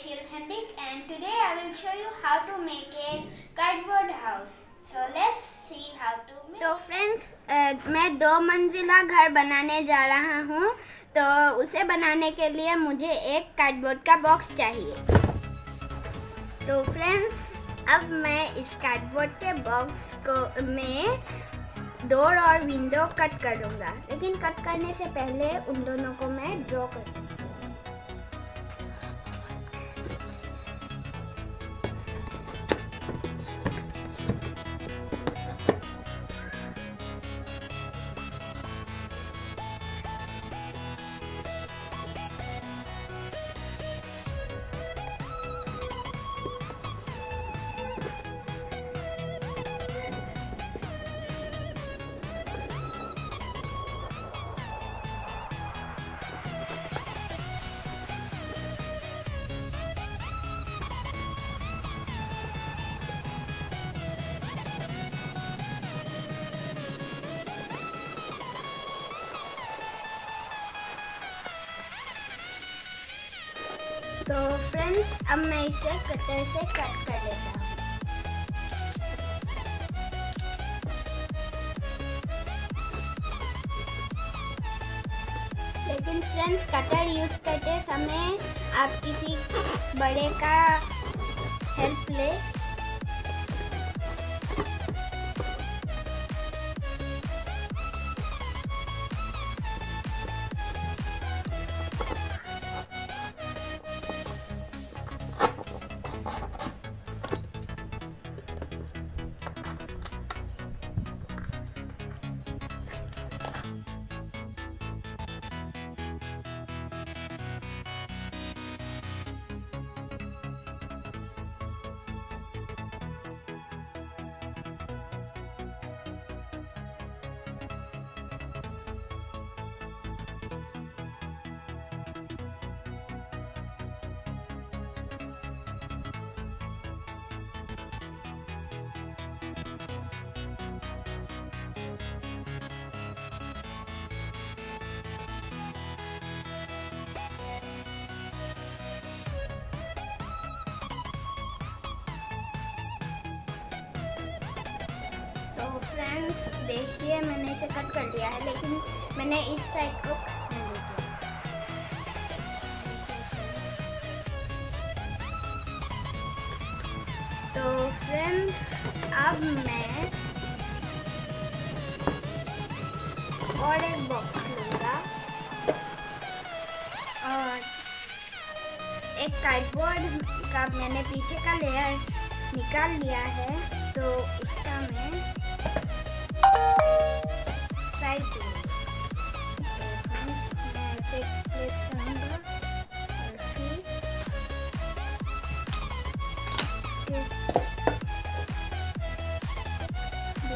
Jayashil Hendik and today I will show you how to make a cardboard house. So, let's see how to make तो friends मैं दो मंजिला घर बनाने जा रहा हूँ। तो उसे बनाने के लिए मुझे एक कार्डबोर्ड का बॉक्स चाहिए। तो फ्रेंड्स अब मैं इस कार्डबोर्ड के बॉक्स को, में डोर और विंडो कट करूँगा। लेकिन कट करने से पहले उन दोनों को मैं ड्रॉ करूँगा। तो फ्रेंड्स, अब मैं इसे कटर से कट कर लेता हूँ। लेकिन फ्रेंड्स, कटर यूज़ करते समय आप किसी बड़े का हेल्प ले। फ्रेंड्स देखिए, मैंने इसे कट कर दिया है, लेकिन मैंने इस साइड को तो फ्रेंड्स अब मैं और एक बॉक्स लूँगा। और एक कार्डबोर्ड का मैंने पीछे का लेयर निकाल लिया है तो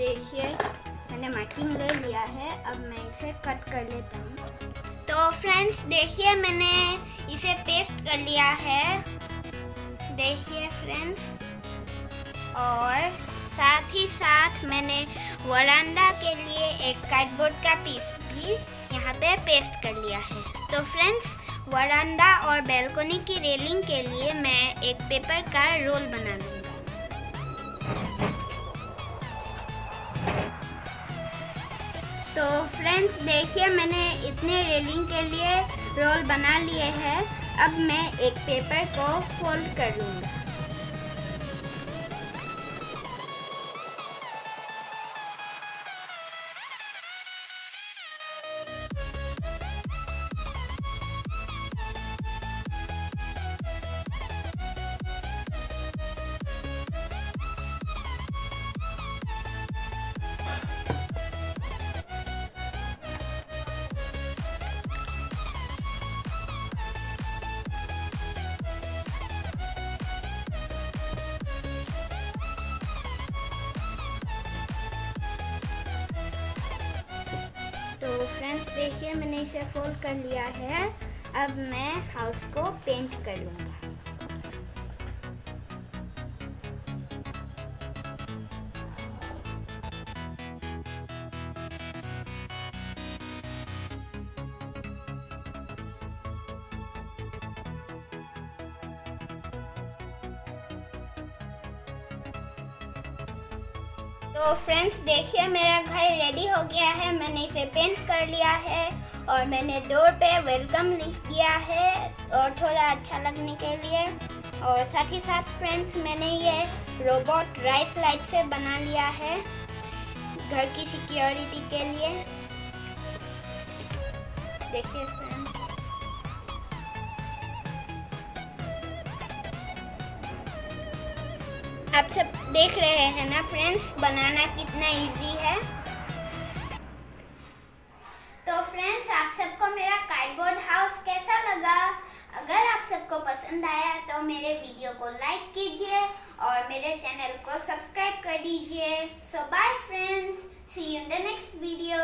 देखिए, मैंने मार्किंग ले लिया है, अब मैं इसे कट कर लेता हूँ। तो फ्रेंड्स देखिए, मैंने इसे पेस्ट कर लिया है। देखिए फ्रेंड्स और साथ ही साथ मैंने वरांडा के लिए एक कार्डबोर्ड का पीस भी यहाँ पे पेस्ट कर लिया है। तो फ्रेंड्स वरांडा और बेलकोनी की रेलिंग के लिए मैं एक पेपर का रोल बना लूँगा देखिए, मैंने इतने रेलिंग के लिए रोल बना लिए हैं। अब मैं एक पेपर को फोल्ड कर लूँगा। फ्रेंड्स देखिए, मैंने इसे फोल्ड कर लिया है। अब मैं हाउस को पेंट कर लूँगा तो फ्रेंड्स देखिए, मेरा घर रेडी हो गया है। मैंने इसे पेंट कर लिया है और मैंने डोर पे वेलकम लिख दिया है और थोड़ा अच्छा लगने के लिए। और साथ ही साथ फ्रेंड्स मैंने ये रोबोट राइस लाइट से बना लिया है घर की सिक्योरिटी के लिए। देखिए आप सब देख रहे हैं ना फ्रेंड्स बनाना कितना इजी है। तो फ्रेंड्स आप सबको मेरा कार्डबोर्ड हाउस कैसा लगा? अगर आप सबको पसंद आया तो मेरे वीडियो को लाइक कीजिए और मेरे चैनल को सब्सक्राइब कर दीजिए। So bye friends see you in the next video